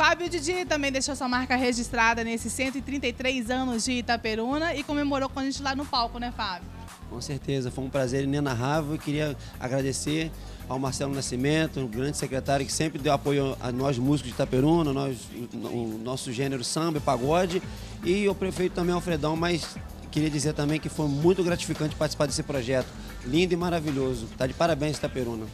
Fábio Didi também deixou sua marca registrada nesses 133 anos de Itaperuna e comemorou com a gente lá no palco, né, Fábio? Com certeza, foi um prazer inenarrável e queria agradecer ao Marcelo Nascimento, o grande secretário que sempre deu apoio a nós músicos de Itaperuna, nós, o nosso gênero samba e pagode, e o prefeito também Alfredão, mas queria dizer também que foi muito gratificante participar desse projeto. Lindo e maravilhoso. Tá de parabéns, Itaperuna.